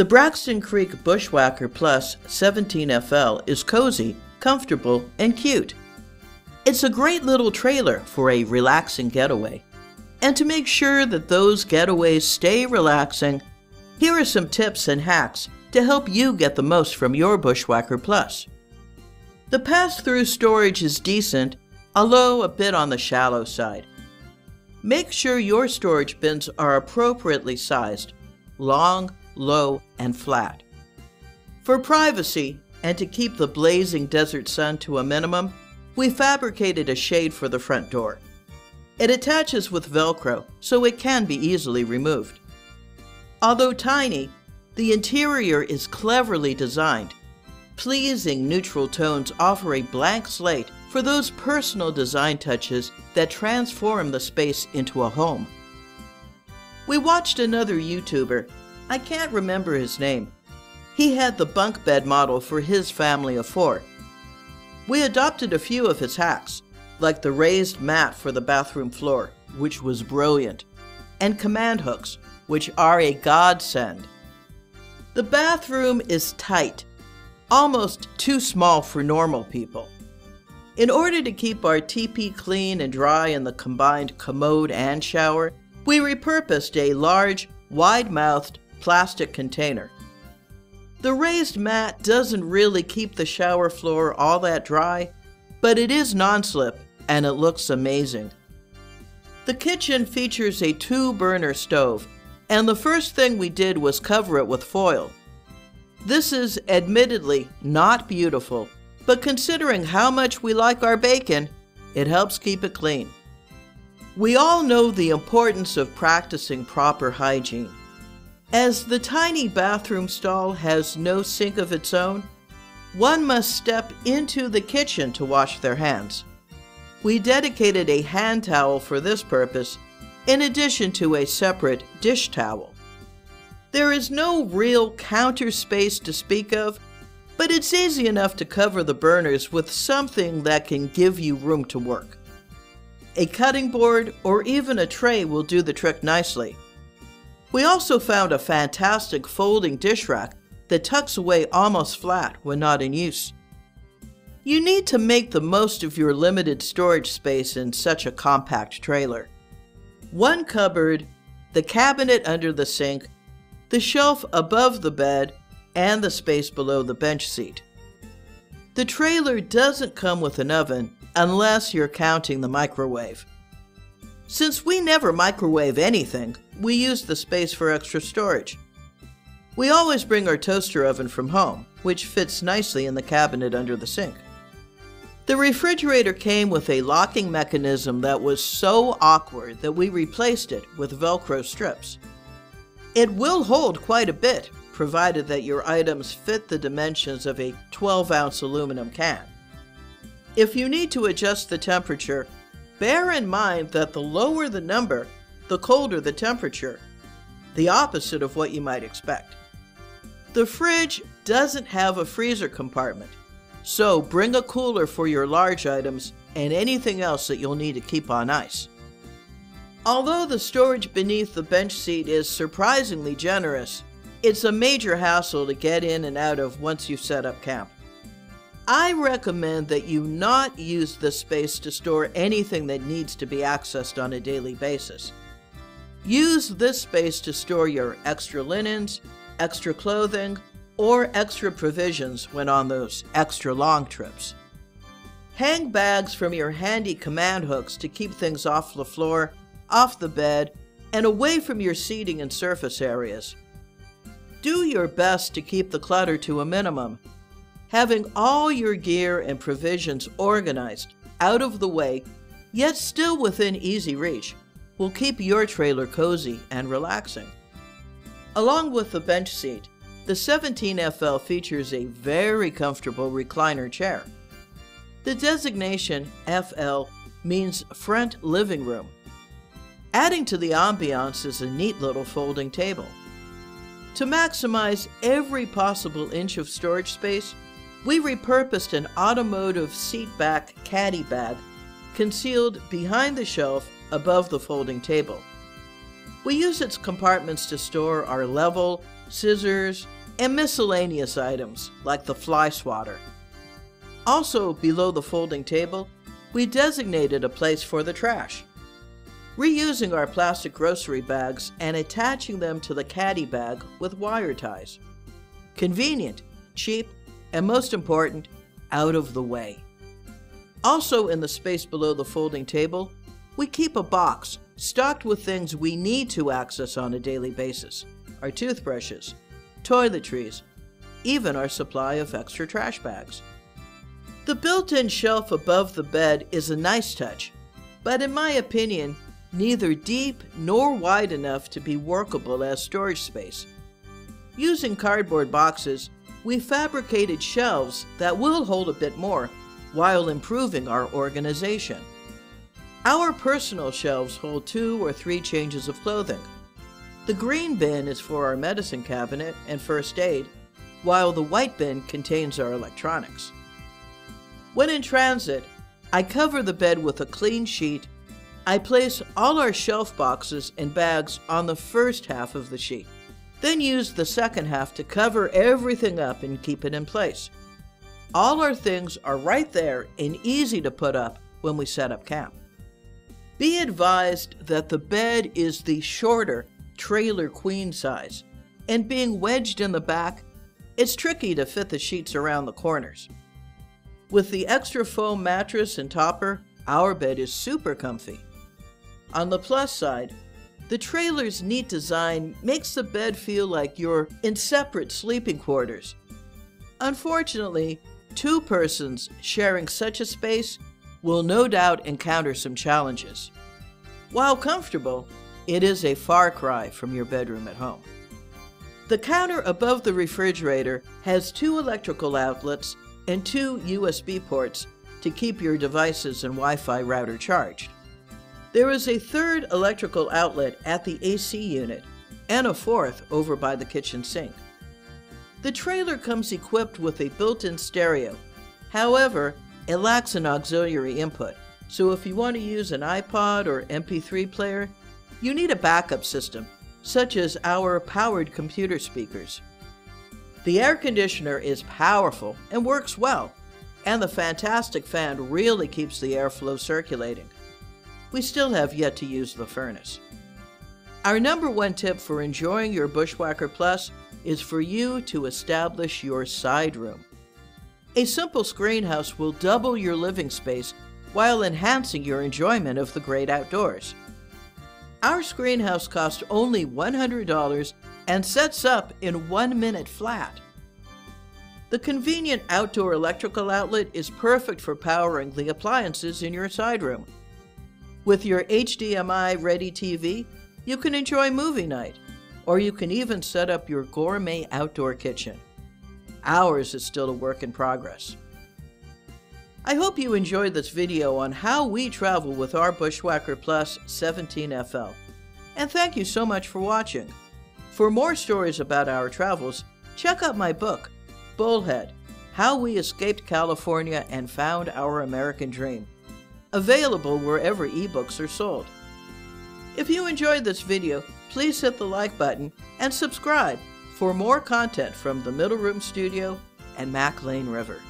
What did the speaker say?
The Braxton Creek Bushwhacker Plus 17FL is cozy, comfortable, and cute. It's a great little trailer for a relaxing getaway. And to make sure that those getaways stay relaxing, here are some tips and hacks to help you get the most from your Bushwhacker Plus. The pass-through storage is decent, although a bit on the shallow side. Make sure your storage bins are appropriately sized, long, low, and flat. For privacy, and to keep the blazing desert sun to a minimum, we fabricated a shade for the front door. It attaches with Velcro, so it can be easily removed. Although tiny, the interior is cleverly designed. Pleasing neutral tones offer a blank slate for those personal design touches that transform the space into a home. We watched another YouTuber, I can't remember his name. He had the bunk bed model for his family of four. We adopted a few of his hacks, like the raised mat for the bathroom floor, which was brilliant, and command hooks, which are a godsend. The bathroom is tight, almost too small for normal people. In order to keep our TP clean and dry in the combined commode and shower, we repurposed a large, wide-mouthed plastic container. The raised mat doesn't really keep the shower floor all that dry, but it is non-slip and it looks amazing. The kitchen features a two burner stove, and the first thing we did was cover it with foil. This is admittedly not beautiful, but considering how much we like our bacon, it helps keep it clean. We all know the importance of practicing proper hygiene. As the tiny bathroom stall has no sink of its own, one must step into the kitchen to wash their hands. We dedicated a hand towel for this purpose, in addition to a separate dish towel. There is no real counter space to speak of, but it's easy enough to cover the burners with something that can give you room to work. A cutting board or even a tray will do the trick nicely. We also found a fantastic folding dish rack that tucks away almost flat when not in use. You need to make the most of your limited storage space in such a compact trailer. One cupboard, the cabinet under the sink, the shelf above the bed, and the space below the bench seat. The trailer doesn't come with an oven unless you're counting the microwave. Since we never microwave anything, we use the space for extra storage. We always bring our toaster oven from home, which fits nicely in the cabinet under the sink. The refrigerator came with a locking mechanism that was so awkward that we replaced it with Velcro strips. It will hold quite a bit, provided that your items fit the dimensions of a 12 ounce aluminum can. If you need to adjust the temperature, bear in mind that the lower the number, the colder the temperature, the opposite of what you might expect. The fridge doesn't have a freezer compartment, so bring a cooler for your large items and anything else that you'll need to keep on ice. Although the storage beneath the bench seat is surprisingly generous, it's a major hassle to get in and out of once you've set up camp. I recommend that you not use this space to store anything that needs to be accessed on a daily basis. Use this space to store your extra linens, extra clothing, or extra provisions when on those extra long trips. Hang bags from your handy command hooks to keep things off the floor, off the bed, and away from your seating and surface areas. Do your best to keep the clutter to a minimum. Having all your gear and provisions organized, out of the way, yet still within easy reach, will keep your trailer cozy and relaxing. Along with the bench seat, the 17FL features a very comfortable recliner chair. The designation FL means front living room. Adding to the ambiance is a neat little folding table. To maximize every possible inch of storage space, we repurposed an automotive seat back caddy bag concealed behind the shelf above the folding table. We use its compartments to store our level, scissors, and miscellaneous items like the fly swatter. Also, below the folding table, we designated a place for the trash. Reusing our plastic grocery bags and attaching them to the caddy bag with wire ties. Convenient, cheap, and most important, out of the way. Also, in the space below the folding table, we keep a box stocked with things we need to access on a daily basis our toothbrushes, toiletries, even our supply of extra trash bags. The built in shelf above the bed is a nice touch, but in my opinion, neither deep nor wide enough to be workable as storage space. Using cardboard boxes, we fabricated shelves that will hold a bit more while improving our organization. Our personal shelves hold two or three changes of clothing. The green bin is for our medicine cabinet and first aid, while the white bin contains our electronics. When in transit, I cover the bed with a clean sheet. I place all our shelf boxes and bags on the first half of the sheet, then use the second half to cover everything up and keep it in place. All our things are right there and easy to put up when we set up camp. Be advised that the bed is the shorter trailer queen size, and being wedged in the back, it's tricky to fit the sheets around the corners. With the extra foam mattress and topper, our bed is super comfy. On the plus side, the trailer's neat design makes the bed feel like you're in separate sleeping quarters. Unfortunately, two persons sharing such a space will no doubt encounter some challenges. While comfortable, it is a far cry from your bedroom at home. The counter above the refrigerator has two electrical outlets and two USB ports to keep your devices and Wi Fi router charged. There is a third electrical outlet at the AC unit and a fourth over by the kitchen sink. The trailer comes equipped with a built in stereo. However, it lacks an auxiliary input, so if you want to use an iPod or MP3 player, you need a backup system, such as our powered computer speakers. The air conditioner is powerful and works well, and the fantastic fan really keeps the airflow circulating. We still have yet to use the furnace. Our number one tip for enjoying your Bushwhacker Plus is for you to establish your side room. A simple screenhouse will double your living space while enhancing your enjoyment of the great outdoors. Our screenhouse costs only $100 and sets up in one minute flat. The convenient outdoor electrical outlet is perfect for powering the appliances in your side room. With your HDMI ready TV, you can enjoy movie night, or you can even set up your gourmet outdoor kitchen. Ours is still a work in progress. I hope you enjoyed this video on how we travel with our Bushwhacker Plus 17FL. And thank you so much for watching. For more stories about our travels, check out my book, Bullhead, How We Escaped California and Found Our American Dream. Available wherever ebooks are sold. If you enjoyed this video, please hit the like button and subscribe for more content from the Middle Room Studio and Mac Lane River.